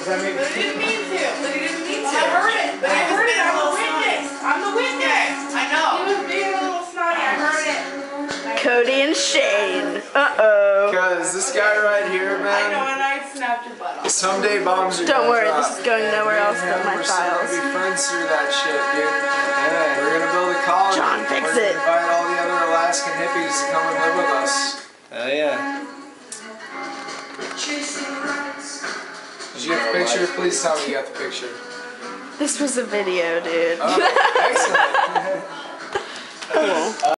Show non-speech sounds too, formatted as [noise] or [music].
Does that mean? But he didn't mean to. But he didn't mean I to. heard it. But I heard it. I'm the witness. I'm the witness. I He was being a little snotty. I heard it. Cody and Shane. Uh-oh. Because this guy right here, man. I know, man. and I snapped your butt off. Someday bombs are Don't worry, drop, this is going and nowhere else and but him, my we're still gonna be friends through that shit, dude. Yeah, we're gonna build a college. John, and fix we're gonna it. Invite all the other Alaskan hippies to come and live with us. Oh yeah. Did you get the picture? Please tell me you got the picture. This was a video, dude. Oh, excellent. [laughs] [laughs] Cool.